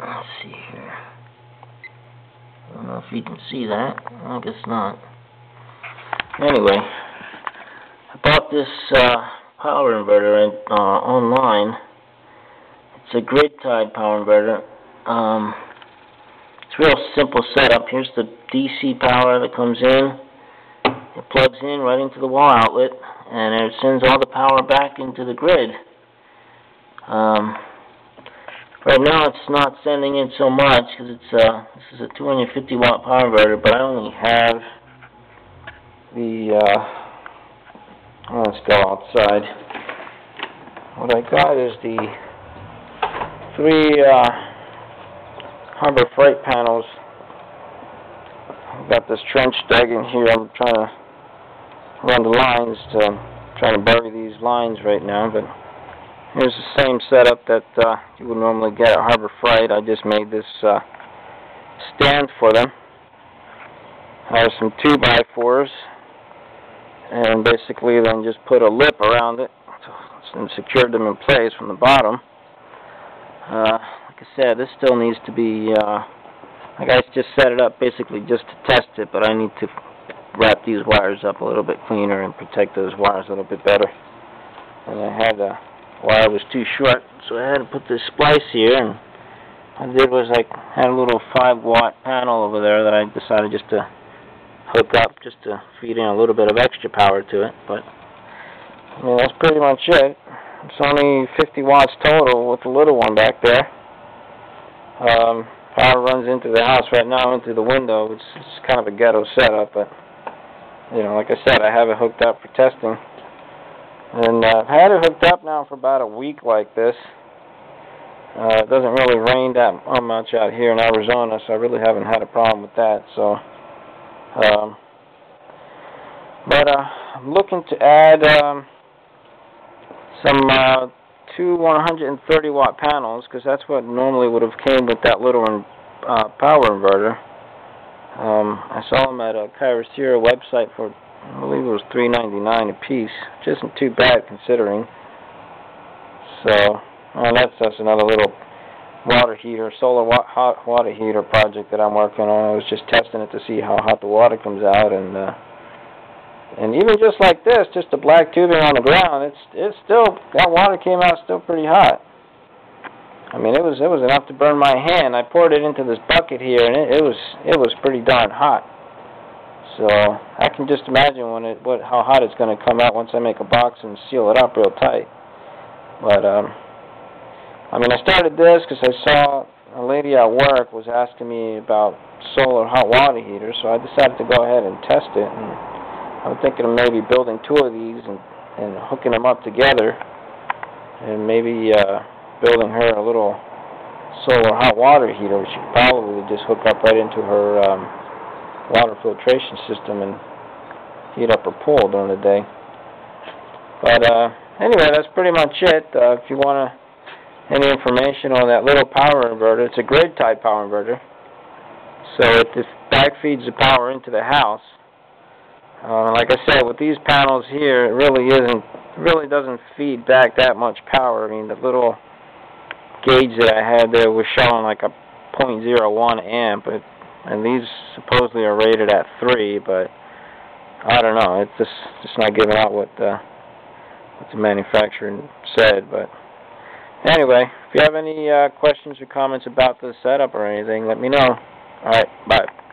Let's see here. I don't know if you can see that. I guess not. Anyway, I bought this uh, power inverter in, uh, online. It's a grid-tied power inverter. Um, it's real simple setup. Here's the DC power that comes in. It plugs in right into the wall outlet, and it sends all the power back into the grid. Um, right now it's not sending in so much because it's uh, this is a 250 watt power inverter, but I only have the uh, let's go outside. What I got is the three uh, Harbor Freight panels. I've got this trench dug in here. I'm trying to run the lines to trying to bury these lines right now, but here's the same setup that uh, you would normally get at Harbor Freight. I just made this uh, stand for them. I have some 2 by 4s and basically then just put a lip around it and secured them in place from the bottom. Uh, like I said, this still needs to be, uh, I guys just set it up basically just to test it, but I need to wrap these wires up a little bit cleaner and protect those wires a little bit better. And I had a wire was too short, so I had to put this splice here, and I did was I had a little 5 watt panel over there that I decided just to hook up just to feed in a little bit of extra power to it, but yeah, that's pretty much it. It's only 50 watts total with the little one back there. Um, power runs into the house right now, into the window. It's, it's kind of a ghetto setup, but, you know, like I said, I have it hooked up for testing. And uh, I've had it hooked up now for about a week like this. Uh, it doesn't really rain that much out here in Arizona, so I really haven't had a problem with that. So, um, but uh, I'm looking to add um, some uh, two 130 watt panels because that's what normally would have came with that little uh, power inverter. Um, I saw them at a Kyocera website for I believe it was $3.99 a piece, which isn't too bad considering. So, well, that's just another little water heater, solar wa hot water heater project that I'm working on. I was just testing it to see how hot the water comes out, and uh, and even just like this, just the black tubing on the ground, it's it's still that water came out still pretty hot. I mean, it was it was enough to burn my hand. I poured it into this bucket here, and it, it was it was pretty darn hot. So I can just imagine when it what how hot it's going to come out once I make a box and seal it up real tight. But um, I mean, I started this because I saw a lady at work was asking me about solar hot water heaters, so I decided to go ahead and test it. And I'm thinking of maybe building two of these and and hooking them up together, and maybe uh, building her a little solar hot water heater, which she probably just hook up right into her. Um, water filtration system and heat up a pool during the day. But uh, anyway, that's pretty much it. Uh, if you want any information on that little power inverter, it's a grid tied power inverter. So it just back feeds the power into the house. Uh, like I said, with these panels here, it really isn't, really doesn't feed back that much power. I mean, the little gauge that I had there was showing like a 0.01 amp. It and these supposedly are rated at three, but I don't know. It's just just not giving out what the what the manufacturer said. But anyway, if you have any uh, questions or comments about the setup or anything, let me know. All right, bye.